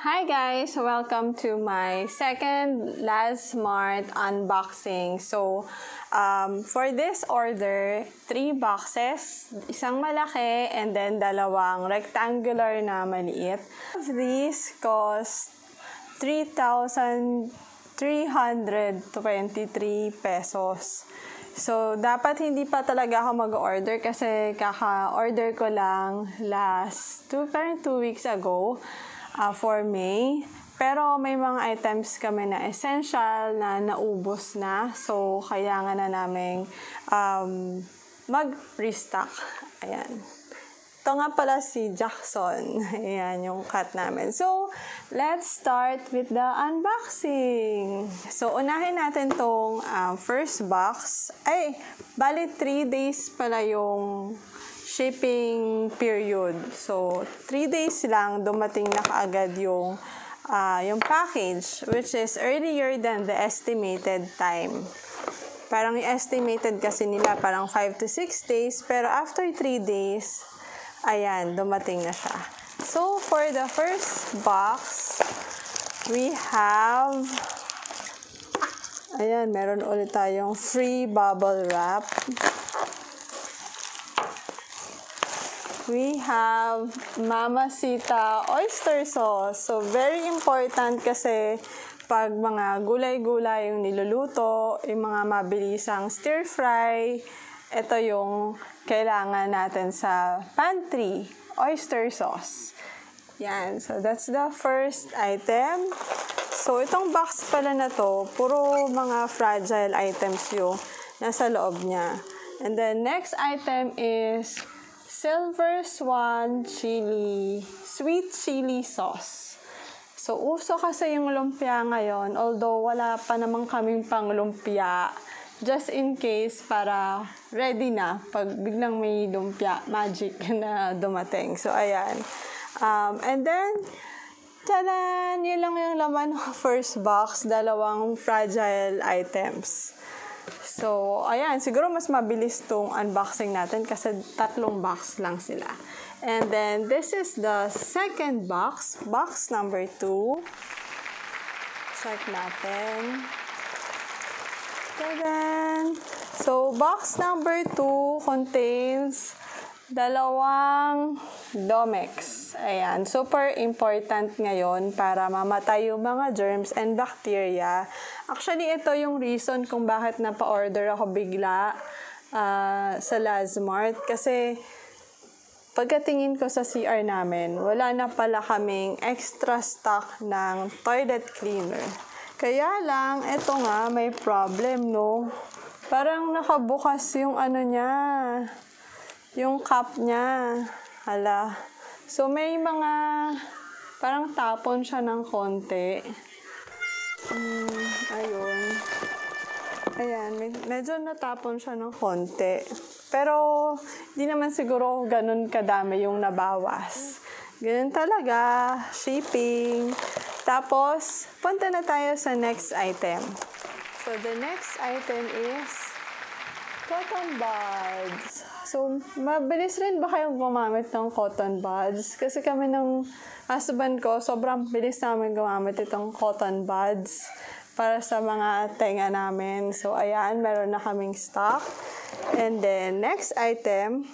Hi guys! Welcome to my second Last Smart unboxing. So, um, for this order, three boxes, isang malaki and then dalawang rectangular na maliit. These cost 3,323 pesos. So, dapat hindi pa talaga ako mag-order kasi kaka-order ko lang last, two, parang two weeks ago uh, for May. Pero may mga items kami na essential na naubos na. So, kaya nga na namin um, mag-restock. Ayan. Ito nga pala si Jackson. Ayan yung cut namin. So, let's start with the unboxing. So, unahin natin tong um, first box. Ay, bali 3 days pala yung shipping period. So, 3 days lang dumating na kaagad yung uh, yung package which is earlier than the estimated time. Parang estimated kasi nila parang 5 to 6 days pero after 3 days ayan, dumating na siya. So, for the first box, we have ayan, meron ulit tayong free bubble wrap. We have Mamacita oyster sauce. So, very important kasi pag mga gulay-gulay yung niluluto, yung mga mabilisang stir fry, ito yung kailangan natin sa pantry, oyster sauce. Yan. So, that's the first item. So, itong box pala na to, puro mga fragile items yung nasa loob niya. And then, next item is Silver Swan Chili, Sweet Chili Sauce. So, uso kasi yung lumpia ngayon, although wala pa namang kaming pang lumpia, just in case para ready na pag biglang may lumpia magic na dumating. So, ayan. Um, and then, tadan! Yun lang yung laman ng first box, dalawang fragile items. So, ayan, siguro mas mabilis tong unboxing natin kasi tatlong box lang sila. And then, this is the second box, box number 2. Check natin. Tadan! So, box number 2 contains dalawang Domex. Ayan, super important ngayon para mamatay yung mga germs and bacteria. Actually, ito yung reason kung bakit napa-order ako bigla uh, sa Lazmart. Kasi pagkatingin ko sa CR namin, wala na pala kaming extra stock ng toilet cleaner. Kaya lang, ito nga, may problem, no? Parang nakabukas yung ano niya yung cup niya. Hala. So, may mga, parang tapon siya ng konti. Mm, ayun. Ayan, med- medyo natapon siya ng konti. Pero, di naman siguro ganun kadami yung nabawas. Ganun talaga, shipping. Tapos, punta na tayo sa next item. So, the next item is cotton buds. So, mabilis rin ba kayong gumamit ng cotton buds? Kasi kami ng husband ko, sobrang bilis namin gumamit itong cotton buds para sa mga tenga namin. So, ayan, meron na kaming stock. And then, next item,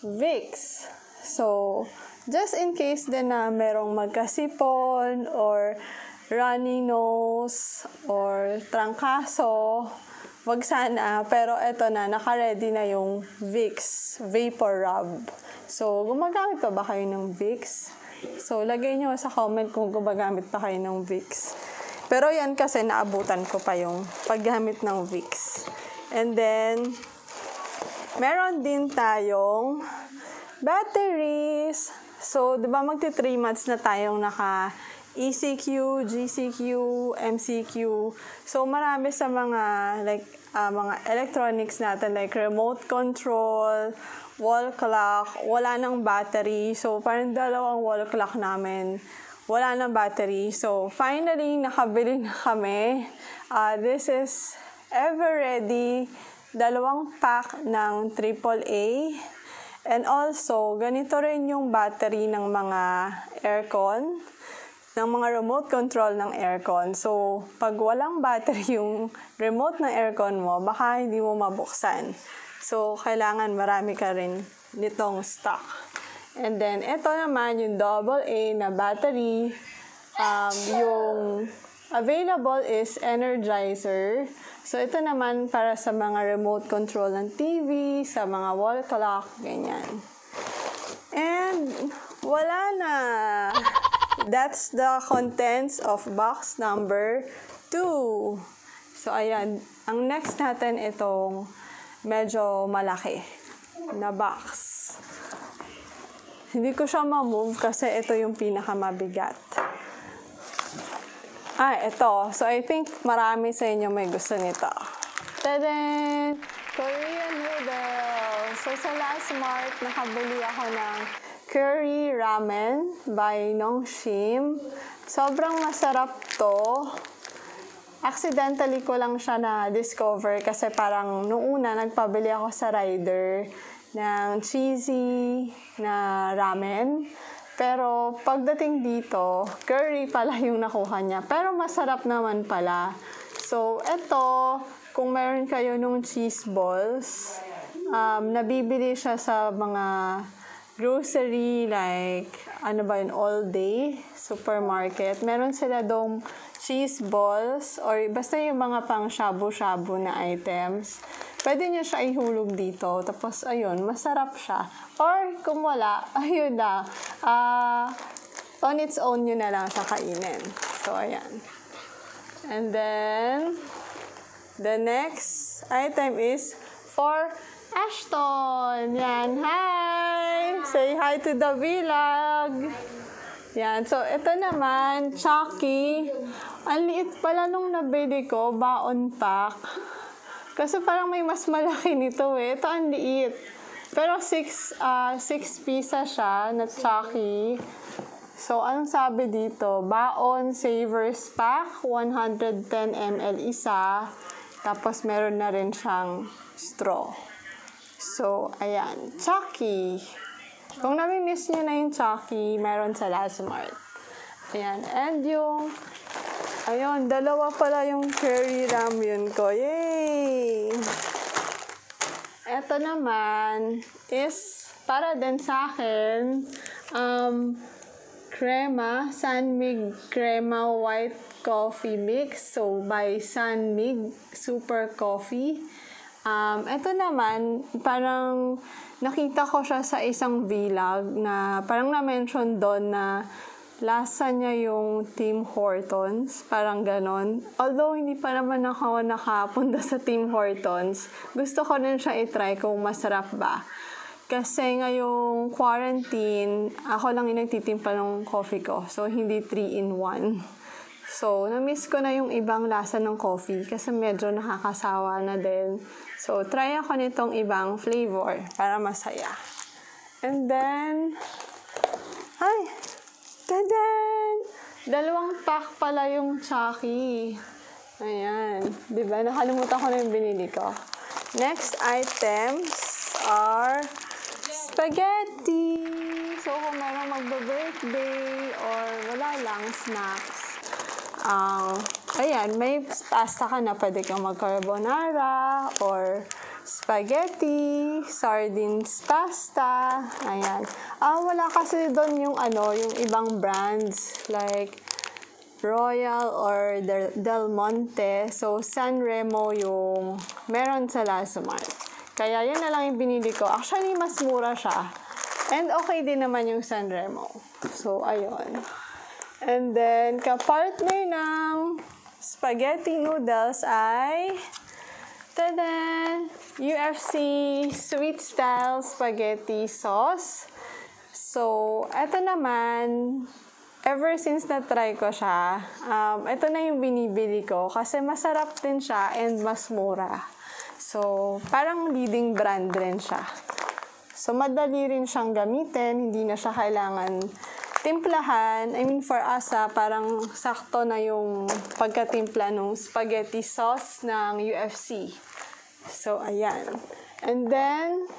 Vicks. So, just in case din na merong magkasipon or runny nose or trangkaso, wag sana, pero eto na, naka-ready na yung Vicks Vapor Rub. So, gumagamit pa ba kayo ng Vicks? So, lagay nyo sa comment kung gumagamit pa kayo ng Vicks. Pero yan kasi naabutan ko pa yung paggamit ng Vicks. And then, meron din tayong batteries. So, di ba magti 3 months na tayong naka ECQ, GCQ, MCQ. So, marami sa mga, like, uh, mga electronics natin, like remote control, wall clock, wala nang battery. So, parang dalawang wall clock namin, wala nang battery. So, finally, nakabili na kami. Uh, this is Ever Ready, dalawang pack ng AAA. And also, ganito rin yung battery ng mga aircon, ng mga remote control ng aircon. So, pag walang battery yung remote ng aircon mo, baka hindi mo mabuksan. So, kailangan marami ka rin nitong stock. And then, ito naman yung double A na battery. Um, yung available is Energizer. So, ito naman para sa mga remote control ng TV, sa mga wall clock, ganyan. And, wala na. That's the contents of box number 2. So, ayan. Ang next natin itong medyo malaki na box. Hindi ko siya ma-move kasi ito yung pinakamabigat. Ah, ito. So, I think marami sa inyo may gusto nito. Tadaan! Korean noodles. So, sa Last Mart, nakabili ako ng curry ramen by Nongshim. Sobrang masarap to. Accidentally ko lang siya na-discover kasi parang noong una nagpabili ako sa rider ng cheesy na ramen. Pero pagdating dito, curry pala yung nakuha niya. Pero masarap naman pala. So, eto, kung meron kayo nung cheese balls, um, nabibili siya sa mga grocery like, ano ba yun, all day, supermarket. Meron sila dong cheese balls or basta yung mga pang shabu-shabu na items. Pwede nyo siya ihulog dito. Tapos, ayun, masarap siya. Or, kung wala, ayun na. Uh, on its own nyo na lang siya kainin. So, ayan. And then, the next item is for Ashton. Yan, hi! Say hi to the vlog. Yan. So, ito naman, Chucky. Ang liit pala nung nabili ko, baon pack. Kasi parang may mas malaki nito eh. Ito ang liit. Pero 6 uh, six pieces siya na Chucky. So, anong sabi dito? Baon Savers Pack, 110 ml isa. Tapos, meron na rin siyang straw. So, ayan. Chucky. Kung nami-miss nyo na yung Chucky, meron sa Lazmart. Ayan. And yung Ayun, dalawa pala yung curry ramyun ko. Yay! Ito naman is para din sa akin, um, crema, Sanmig Crema White Coffee Mix. So, by Sanmig Super Coffee. Um, ito naman, parang nakita ko siya sa isang vlog na parang na-mention doon na lasa niya yung Tim Hortons, parang ganon. Although hindi pa naman ako nakapunta sa Tim Hortons, gusto ko rin siya itry kung masarap ba. Kasi ngayong quarantine, ako lang yung nagtitimpla ng coffee ko. So, hindi 3 in 1. So, na-miss ko na yung ibang lasa ng coffee kasi medyo nakakasawa na din. So, try ako nitong ibang flavor para masaya. And then, ay, tadan! Dalawang pack pala yung Chucky. Ayan. Di ba? Nakalimutan ko na yung binili ko. Next items are spaghetti. So, kung meron magbe-birthday or wala lang, snacks. Uh, ayan, may pasta ka na pwede kang mag-carbonara or spaghetti, sardines pasta. Ayan. Ah, wala kasi doon yung ano, yung ibang brands like Royal or Del, Del Monte. So, San Remo yung meron sa Lasmart. Kaya yan na lang yung binili ko. Actually, mas mura siya. And okay din naman yung San Remo. So, ayun. And then, kapartner ng spaghetti noodles ay Tadan! UFC Sweet Style Spaghetti Sauce. So, eto naman, ever since na-try ko siya, um, ito na yung binibili ko kasi masarap din siya and mas mura. So, parang leading brand rin siya. So, madali rin siyang gamitin. Hindi na siya kailangan timplahan. I mean, for us, ah, parang sakto na yung pagkatimpla ng spaghetti sauce ng UFC. So, ayan. And then,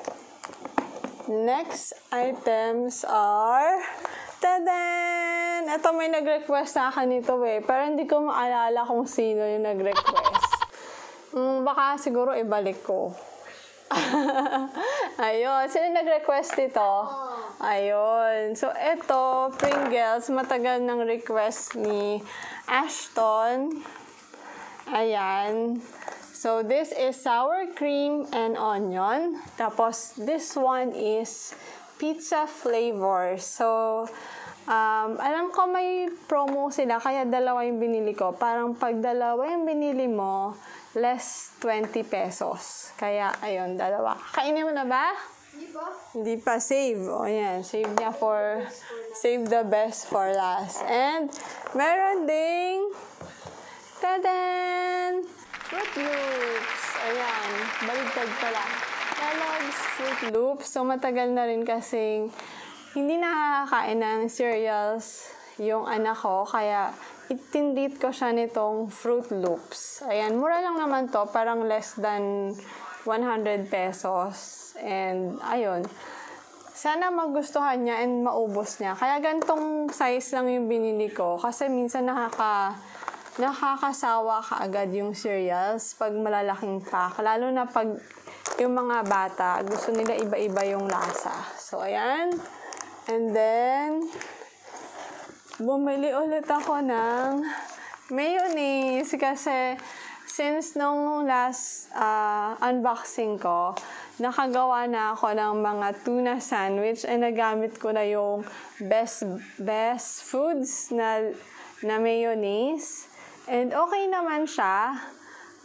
next items are... Tadan! Ito may nag-request sa akin nito eh. Pero hindi ko maalala kung sino yung nag-request. Mm, baka siguro ibalik ko. Ayun. Sino nag-request ito? Ayun. So, ito, Pringles, matagal ng request ni Ashton. Ayan. So, this is sour cream and onion. Tapos, this one is pizza flavor. So, um, alam ko may promo sila, kaya dalawa yung binili ko. Parang pag dalawa yung binili mo, less 20 pesos. Kaya, ayun, dalawa. Kainin mo na ba? Ba? Hindi pa save. O yan, save niya for, save the best for last. And, meron ding, tadan! Fruit Loops. Ayan, baligtad pala. Kellogg's Fruit Loops. So, matagal na rin kasing hindi nakakain ng cereals yung anak ko. Kaya, itindit ko siya nitong Fruit Loops. Ayan, mura lang naman to. Parang less than 100 pesos. And, ayun. Sana magustuhan niya and maubos niya. Kaya gantong size lang yung binili ko. Kasi minsan nakaka nakakasawa ka agad yung cereals pag malalaking pack. Lalo na pag yung mga bata, gusto nila iba-iba yung lasa. So, ayan. And then, bumili ulit ako ng mayonnaise kasi since nung last uh, unboxing ko, nakagawa na ako ng mga tuna sandwich and nagamit ko na yung best best foods na na mayonnaise. And okay naman siya.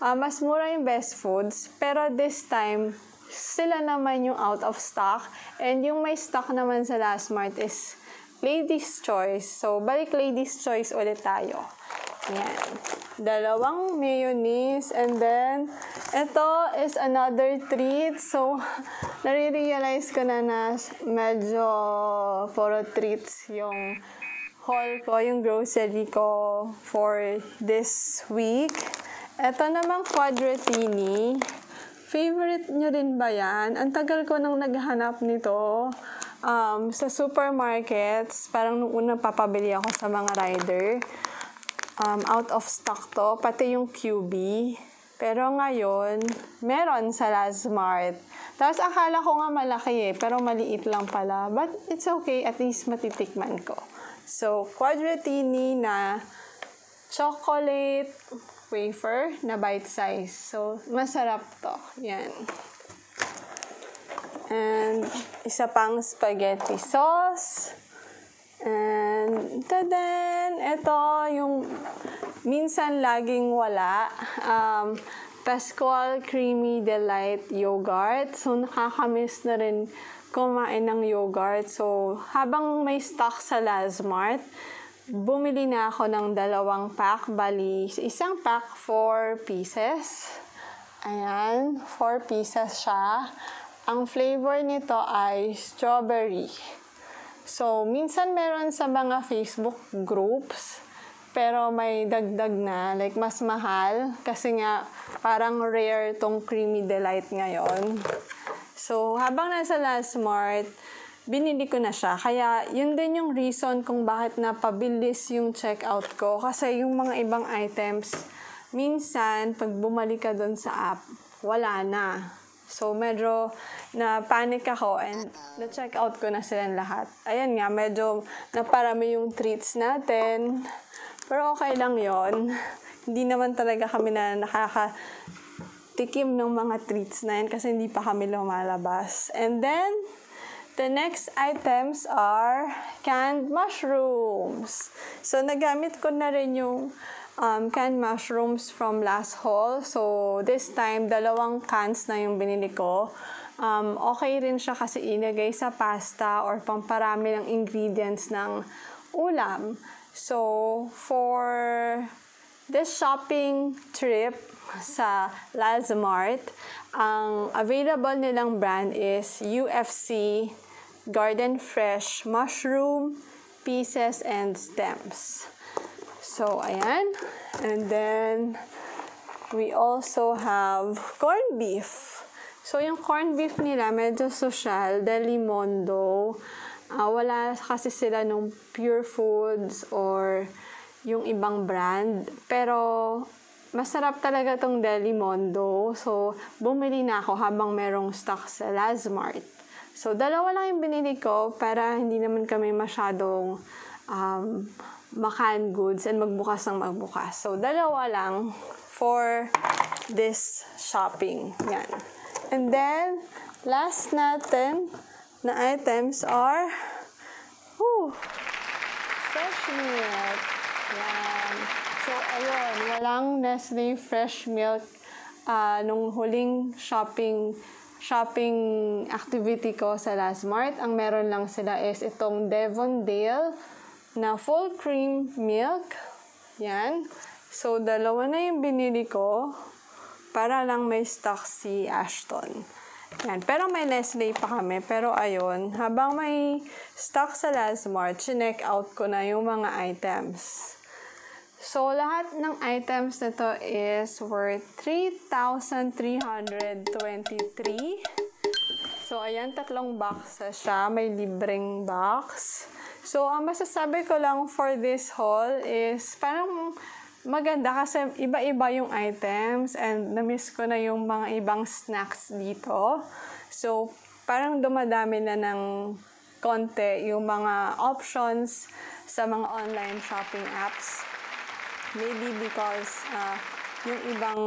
Uh, mas mura yung best foods. Pero this time, sila naman yung out of stock. And yung may stock naman sa Last Mart is Ladies' Choice. So, balik Ladies' Choice ulit tayo. Yan. Dalawang mayonnaise. And then, ito is another treat. So, nare-realize ko na na medyo puro treats yung haul ko, yung grocery ko for this week. Ito namang quadratini. Favorite nyo rin ba yan? Ang tagal ko nang naghanap nito um, sa supermarkets. Parang nung unang papabili ako sa mga rider. Um, out of stock to. Pati yung QB. Pero ngayon, meron sa Lazmart. Tapos akala ko nga malaki eh, pero maliit lang pala. But it's okay, at least matitikman ko. So, quadratini na chocolate wafer na bite size. So, masarap to. Yan. And, isa pang spaghetti sauce. And, tadan! Ito yung minsan laging wala. Um, Pascual Creamy Delight Yogurt. So, nakakamiss na rin kumain ng yogurt. So, habang may stock sa Lazmart, bumili na ako ng dalawang pack. Bali, isang pack, 4 pieces. Ayan, 4 pieces siya. Ang flavor nito ay strawberry. So, minsan meron sa mga Facebook groups, pero may dagdag na, like mas mahal. Kasi nga, parang rare tong Creamy Delight ngayon. So, habang nasa Last Mart, binili ko na siya. Kaya, yun din yung reason kung bakit napabilis yung checkout ko. Kasi yung mga ibang items, minsan, pag bumalik ka doon sa app, wala na. So, medyo na-panic ako and na-check out ko na silang lahat. Ayan nga, medyo naparami yung treats natin. Pero okay lang yon Hindi naman talaga kami na nakaka tikim ng mga treats na yan kasi hindi pa kami lumalabas. And then, the next items are canned mushrooms. So, nagamit ko na rin yung um, canned mushrooms from last haul. So, this time, dalawang cans na yung binili ko. Um, okay rin siya kasi inagay sa pasta or pamparami ng ingredients ng ulam. So, for this shopping trip sa Lazmart, ang available nilang brand is UFC Garden Fresh Mushroom Pieces and Stems. So, ayan. And then, we also have corned beef. So, yung corned beef nila, medyo social, Delimondo. Ah, wala kasi sila nung Pure Foods or yung ibang brand. Pero, masarap talaga tong Delimondo. So, bumili na ako habang merong stock sa Lazmart. So, dalawa lang yung binili ko para hindi naman kami masyadong um, makan goods and magbukas ng magbukas. So, dalawa lang for this shopping. Yan. And then, last natin na items are whew, fresh milk. Yan. So, ayun, walang Nestle fresh milk ah, nung huling shopping shopping activity ko sa Last Mart. Ang meron lang sila is itong Devondale na full cream milk. Yan. So, dalawa na yung binili ko para lang may stock si Ashton. Yan. Pero may Nestle pa kami. Pero ayun, habang may stock sa Lazmart, chinek out ko na yung mga items. So, lahat ng items na to is worth 3,323. So, ayan, tatlong box siya. May libreng box. So, ang masasabi ko lang for this haul is parang maganda kasi iba-iba yung items and na-miss ko na yung mga ibang snacks dito. So, parang dumadami na ng konti yung mga options sa mga online shopping apps. Maybe because uh, yung ibang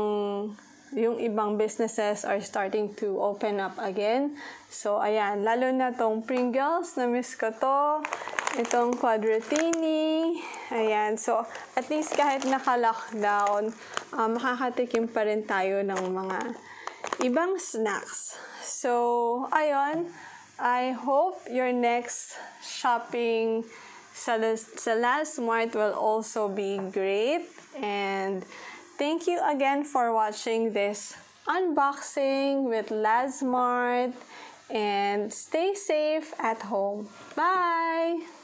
yung ibang businesses are starting to open up again. So, ayan. Lalo na tong Pringles. Na-miss ko to. Itong Quadratini. Ayan. So, at least kahit naka-lockdown, uh, makakatikim pa rin tayo ng mga ibang snacks. So, ayun. I hope your next shopping sa, sa Last Mart will also be great. And thank you again for watching this unboxing with Lazmart. And stay safe at home. Bye!